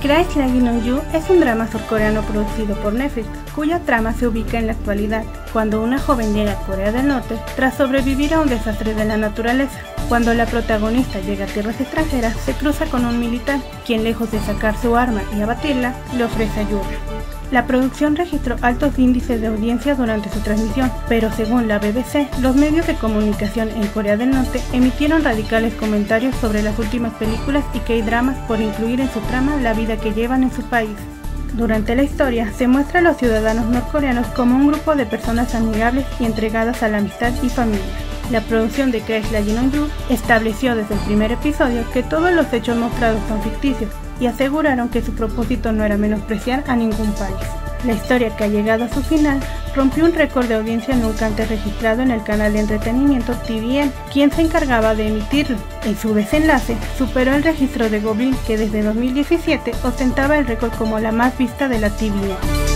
Crash Lagging on You es un drama surcoreano producido por Netflix, cuya trama se ubica en la actualidad, cuando una joven llega a Corea del Norte tras sobrevivir a un desastre de la naturaleza. Cuando la protagonista llega a tierras extranjeras, se cruza con un militar, quien lejos de sacar su arma y abatirla, le ofrece ayuda. La producción registró altos índices de audiencia durante su transmisión, pero según la BBC, los medios de comunicación en Corea del Norte emitieron radicales comentarios sobre las últimas películas y K-dramas por incluir en su trama la vida que llevan en su país. Durante la historia se muestra a los ciudadanos norcoreanos como un grupo de personas amigables y entregadas a la amistad y familia. La producción de Crash La You estableció desde el primer episodio que todos los hechos mostrados son ficticios y aseguraron que su propósito no era menospreciar a ningún país. La historia que ha llegado a su final rompió un récord de audiencia nunca antes registrado en el canal de entretenimiento TVN, quien se encargaba de emitirlo. En su desenlace, superó el registro de Goblin, que desde 2017 ostentaba el récord como la más vista de la TVN.